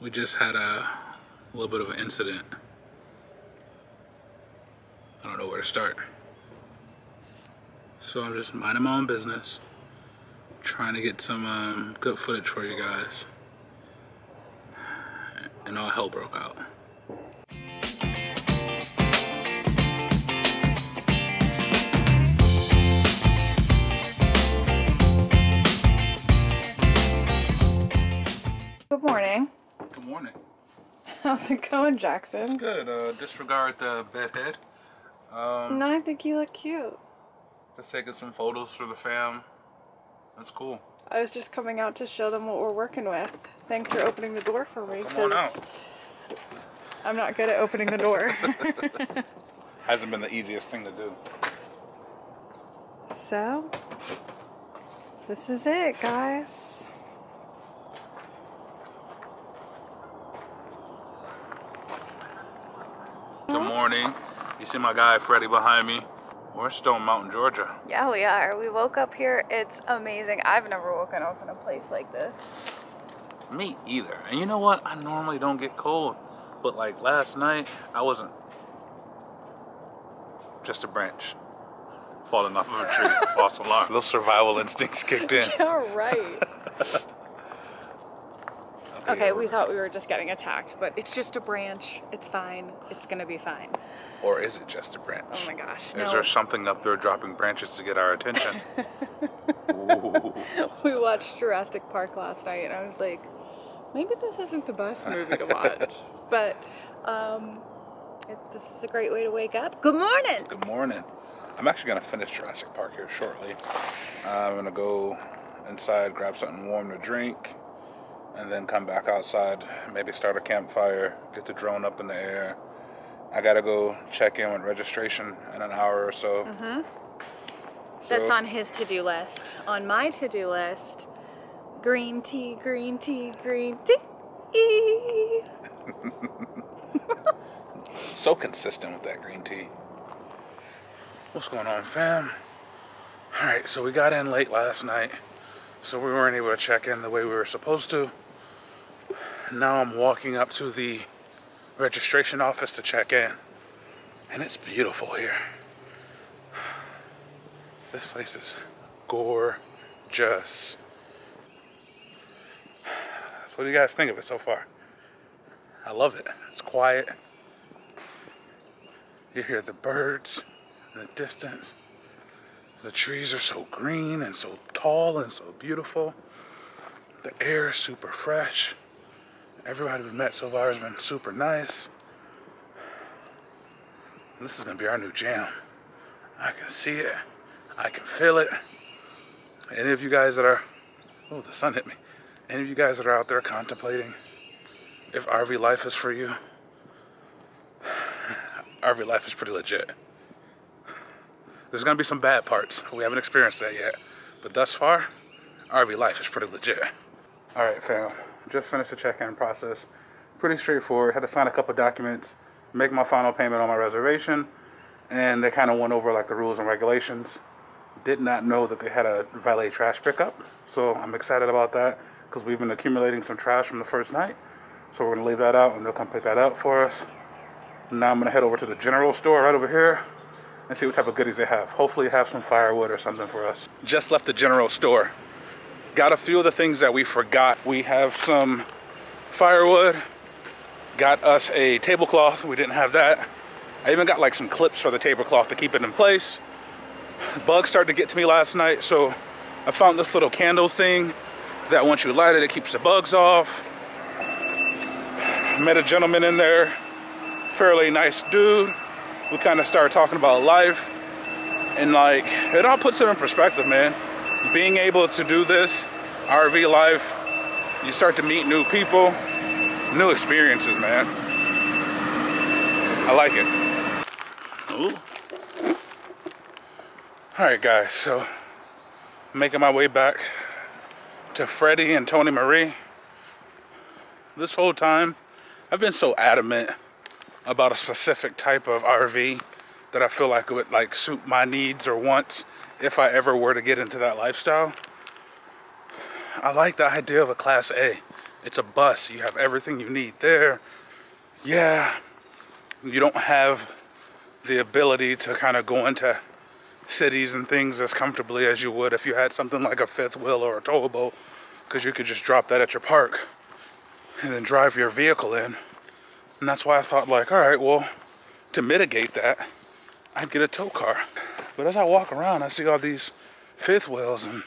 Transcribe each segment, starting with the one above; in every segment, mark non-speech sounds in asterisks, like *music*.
we just had a little bit of an incident. I don't know where to start. So I'm just minding my own business, trying to get some um, good footage for you guys. And all hell broke out. Good morning. How's it going, Jackson? It's good. Uh, disregard the bedhead. Um, No, I think you look cute. just taking some photos for the fam. That's cool. I was just coming out to show them what we're working with. Thanks for opening the door for me. Come on out. I'm not good at opening the door. *laughs* Hasn't been the easiest thing to do. so, this is it, guys. Good morning. You see my guy Freddie behind me. We're in Stone Mountain, Georgia. Yeah, we are. We woke up here. It's amazing. I've never woken up in a place like this. Me either. And you know what? I normally don't get cold. But like last night, I wasn't just a branch falling off of a tree. *laughs* False alarm. Those survival instincts kicked in. Yeah, right. *laughs* okay, we thought we were just getting attacked, but it's just a branch. It's fine. It's gonna be fine. Or is it just a branch? Oh my gosh. Is no. there something up there dropping branches to get our attention? *laughs* We watched Jurassic Park last night, and I was like, maybe this isn't the best movie to watch. *laughs* but um, it, this is a great way to wake up. Good morning. Good morning. I'm actually gonna finish Jurassic Park here shortly. I'm gonna go inside, grab something warm to drink, and then come back outside. Maybe start a campfire, get the drone up in the air. I gotta go check in with registration in an hour or so. Mm-hmm. So- That's on his to-do list. On my to-do list, green tea, green tea, green tea. *laughs* So consistent with that green tea. What's going on, fam? All right, so we got in late last night, so we weren't able to check in the way we were supposed to. Now I'm walking up to the registration office to check in, and it's beautiful here. This place is gorgeous. So, what do you guys think of it so far? I love it. It's quiet. You hear the birds in the distance. The trees are so green and so tall and so beautiful. The air is super fresh. Everybody we've met so far has been super nice. This is gonna be our new jam. I can see it. I can feel it. Any of you guys that are, oh, the sun hit me. Any of you guys that are out there contemplating if RV life is for you, *sighs* RV life is pretty legit. There's gonna be some bad parts. We haven't experienced that yet. But thus far, RV life is pretty legit. All right, fam. Just finished the check-in process. Pretty straightforward. Had to sign a couple documents, make my final payment on my reservation, and they kind of went over like the rules and regulations. Did not know that they had a valet trash pickup, so I'm excited about that because we've been accumulating some trash from the first night. So we're gonna leave that out, and they'll come pick that up for us. Now I'm gonna head over to the general store right over here and see what type of goodies they have. Hopefully have some firewood or something for us. Just left the general store. Got a few of the things that we forgot. We have some firewood. Got us a tablecloth. We didn't have that. I even got like some clips for the tablecloth to keep it in place. Bugs started to get to me last night, so I found this little candle thing that once you light it, it keeps the bugs off. Met a gentleman in there fairly nice dude. We kind of started talking about life. And like, it all puts it in perspective, man. Being able to do this, RV life, you start to meet new people, new experiences, man. I like it. Ooh. All right, guys, so making my way back to Freddie and Tony Marie. This whole time, I've been so adamant about a specific type of RV that I feel like it would like suit my needs or wants if I ever were to get into that lifestyle. I like the idea of a class A. It's a bus. You have everything you need there. Yeah, you don't have the ability to kind of go into cities and things as comfortably as you would if you had something like a fifth wheel or a towable because you could just drop that at your park and then drive your vehicle in. And that's why I thought like, all right, well, to mitigate that, I'd get a tow car. But as I walk around, I see all these fifth wheels and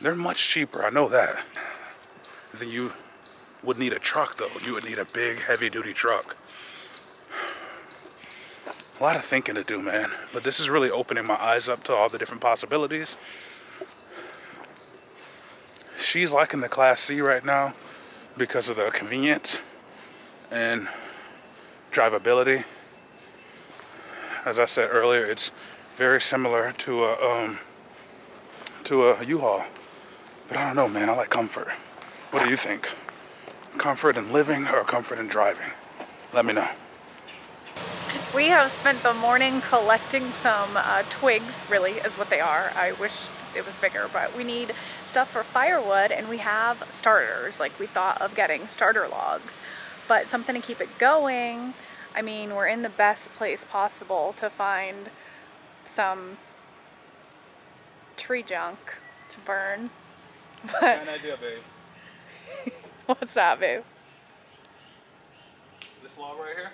they're much cheaper. I know that. Then you would need a truck though. You would need a big heavy duty truck. A lot of thinking to do, man. But this is really opening my eyes up to all the different possibilities. She's liking the Class C right now because of the convenience and drivability. As I said earlier, it's very similar to a um, to a U-Haul. But I don't know, man. I like comfort. What do you think? Comfort in living or comfort in driving? Let me know. We have spent the morning collecting some uh, twigs, really, is what they are. I wish it was bigger, but we need stuff for firewood and we have starters. Like we thought of getting starter logs, but something to keep it going. I mean, we're in the best place possible to find some tree junk to burn. *laughs* But idea, babe. *laughs* what's that, babe? This log right here,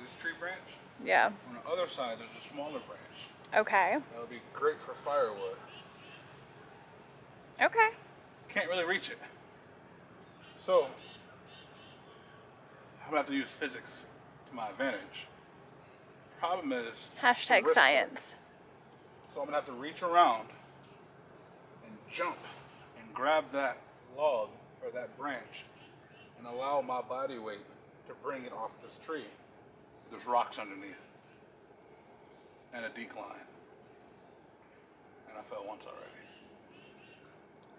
this tree branch. Yeah. On the other side, there's a smaller branch. Okay. That would be great for firewood. Okay. Can't really reach it. So, I'm gonna have to use physics to my advantage. Problem is, Hashtag science. So I'm gonna have to reach around and jump and grab that log or that branch and allow my body weight to bring it off this tree. There's rocks underneath and a decline. And I fell once already.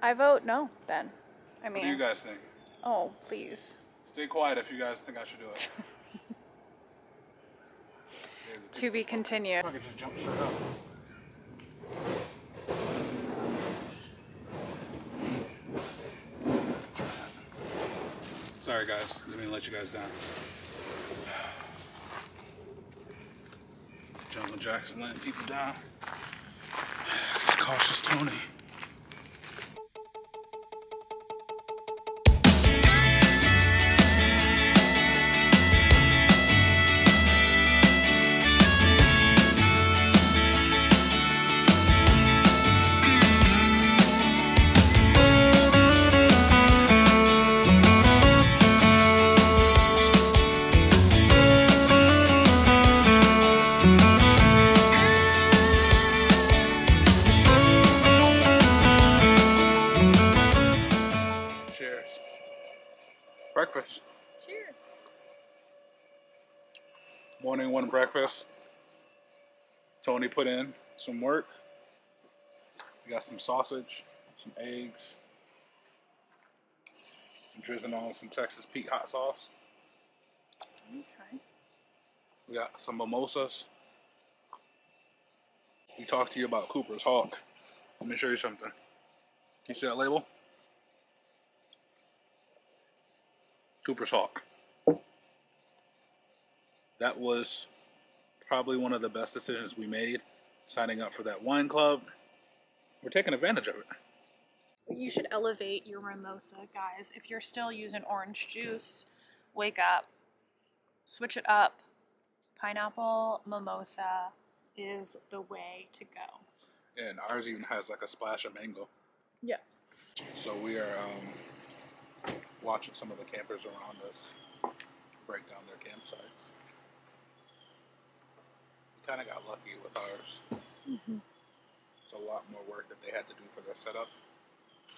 I vote no, then. I mean, What do you guys think? oh, please. Stay quiet if you guys think I should do it. *laughs* To be continued. Sorry guys, mean to let you guys down. Jungle Jackson letting people down. It's cautious Tony. One breakfast. Tony put in some work. We got some sausage, some eggs, drizzling on some Texas Pete hot sauce. Okay. We got some mimosas. We talked to you about Cooper's Hawk. Let me show you something. Can you see that label? Cooper's Hawk. That was probably one of the best decisions we made signing up for that wine club. We're taking advantage of it. You should elevate your mimosa, guys. If you're still using orange juice, wake up. Switch it up. Pineapple mimosa is the way to go. And ours even has like a splash of mango. Yeah. So we are um, watching some of the campers around us break down their campsites. Kind of got lucky with ours. Mm-hmm. It's a lot more work that they had to do for their setup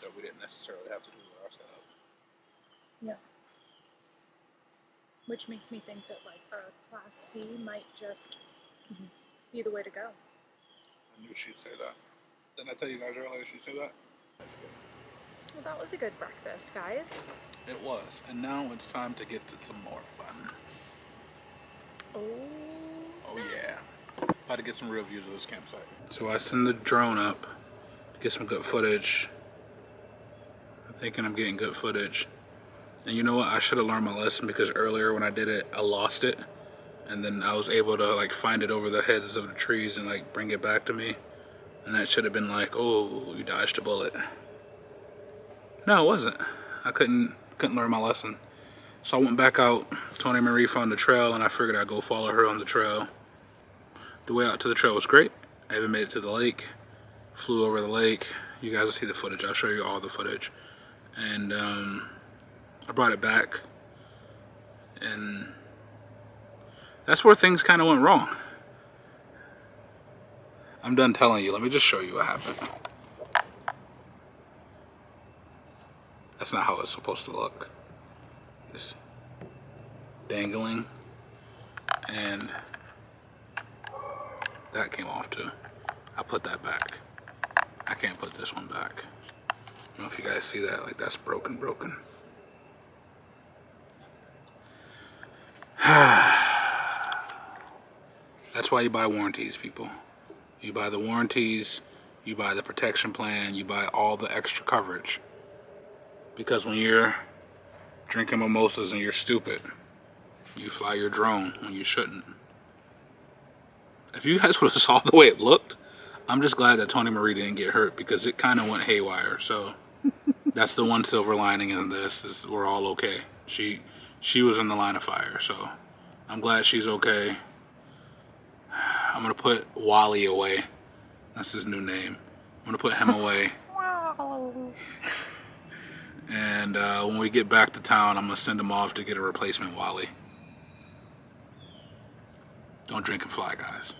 that we didn't necessarily have to do with our setup. Yeah. Which makes me think that like our class C might just be the way to go. I knew she'd say that. Didn't I tell you guys earlier she'd say that? Well, that was a good breakfast, guys. It was. And now it's time to get to some more fun. Oh. Oh yeah. About to get some real views of this campsite. So I send the drone up to get some good footage. I'm thinking I'm getting good footage. And you know what? I should have learned my lesson because earlier when I did it, I lost it. And then I was able to like find it over the heads of the trees and like bring it back to me. And that should have been like, oh, you dodged a bullet. No, it wasn't. I couldn't couldn't learn my lesson. So I went back out. Tony Marie found the trail and I figured I'd go follow her on the trail. The way out to the trail was great. I even made it to the lake. Flew over the lake. You guys will see the footage. I'll show you all the footage. And um, I brought it back. And that's where things kind of went wrong. I'm done telling you. Let me just show you what happened. That's not how it's supposed to look. Just dangling. And that came off too. I put that back. I can't put this one back. I don't know if you guys see that. Like that's broken, broken. *sighs* That's why you buy warranties, people. You buy the warranties, you buy the protection plan, you buy all the extra coverage. Because when you're drinking mimosas and you're stupid, you fly your drone when you shouldn't. If you guys *laughs* would have saw the way it looked, I'm just glad that Tony Marie didn't get hurt because it kind of went haywire. So *laughs* that's the one silver lining in this is we're all okay. She she was in the line of fire, so I'm glad she's okay. I'm gonna put Wally away. That's his new name. I'm gonna put him away. *laughs* And uh, when we get back to town, I'm gonna send him off to get a replacement Wally. Don't drink and fly, guys.